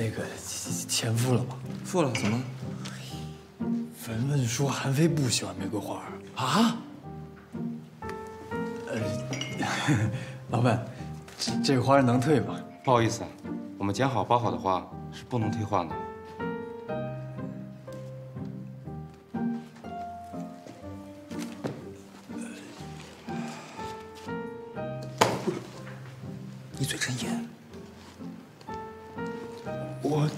那个钱付了吗？付了，怎么了？文文说韩飞不喜欢玫瑰花啊？呃，老板，这这个花能退吗？不好意思，我们剪好包好的花是不能退换的。你嘴真严。我。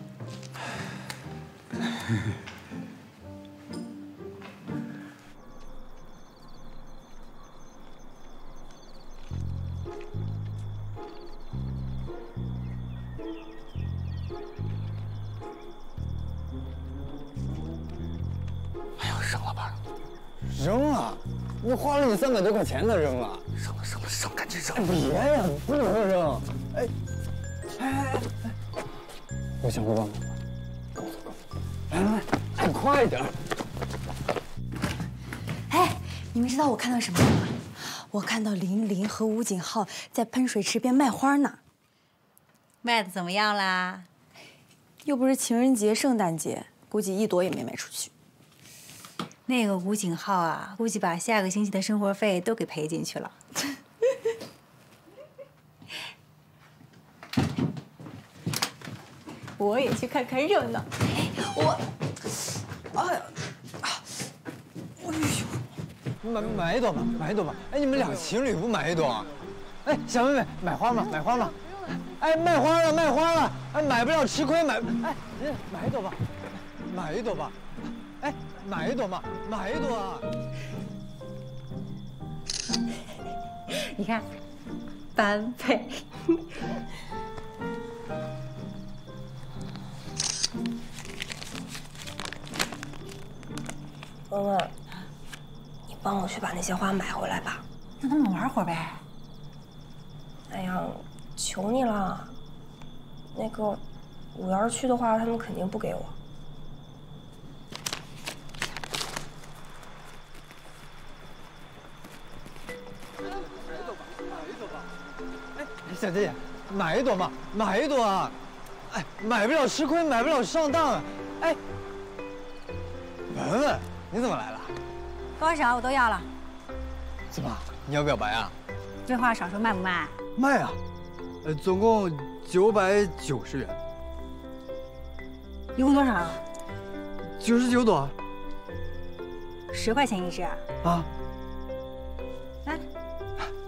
哎呀，扔了吧！扔了？我花了你三百多块钱呢，扔了？扔了，扔了，扔，赶紧扔！别呀，不能扔！哎，哎哎哎！我想过办法了，告诉告诉，来来来，再快点！哎，你们知道我看到什么了吗？我看到林林和吴景浩在喷水池边卖花呢。卖的怎么样啦？又不是情人节、圣诞节，估计一朵也没卖出去。那个吴景浩啊，估计把下个星期的生活费都给赔进去了。我也去看看热闹。我，哎呀，哎呦，买买一朵吧，买一朵吧。哎，你们俩情侣不买一朵？哎，小妹妹，买花吗？买花吗？哎，卖花了，卖花了！哎，买不了吃亏，买哎，买一朵吧，买一朵吧。哎，买一朵嘛，买一朵啊！你看，般配。文文，你帮我去把那些花买回来吧。让他们玩会儿呗。哎呀，求你了。那个我要是去的话，他们肯定不给我。买一朵吧，买一朵吧。哎，小姐姐，买一朵嘛，买一朵啊！哎，买不了吃亏，买不了上当。哎，文文，你怎么来了？多少我都要了。怎么？你要表白啊？这话少说，卖不卖？卖啊！呃，总共九百九十元。一共多少？九十九朵。十块钱一只。啊。来，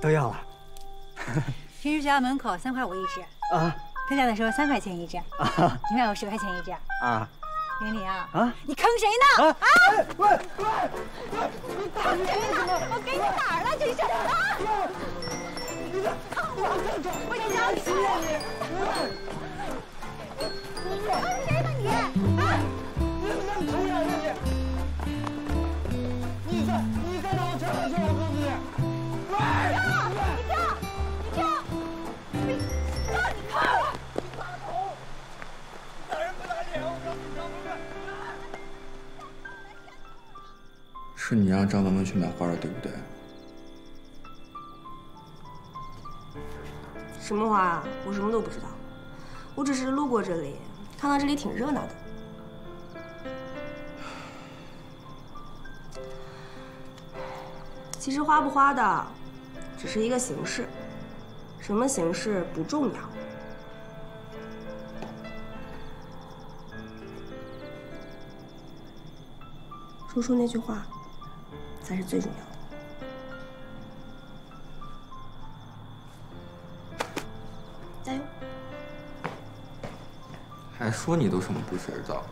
都要了。平时学校门口三块五一只。啊。特价的时候三块钱一只。啊。你卖我十块钱一支。啊。林林啊。啊。你坑谁呢？啊！喂喂喂！你坑谁呢？我给你哪儿了？这是啊！你看我这种，我着急啊你！是你让张文文去买花的，对不对？什么花啊？我什么都不知道，我只是路过这里，看到这里挺热闹的。其实花不花的，只是一个形式，什么形式不重要。说出那句话，才是最重要的。加油！还说你都什么不知道？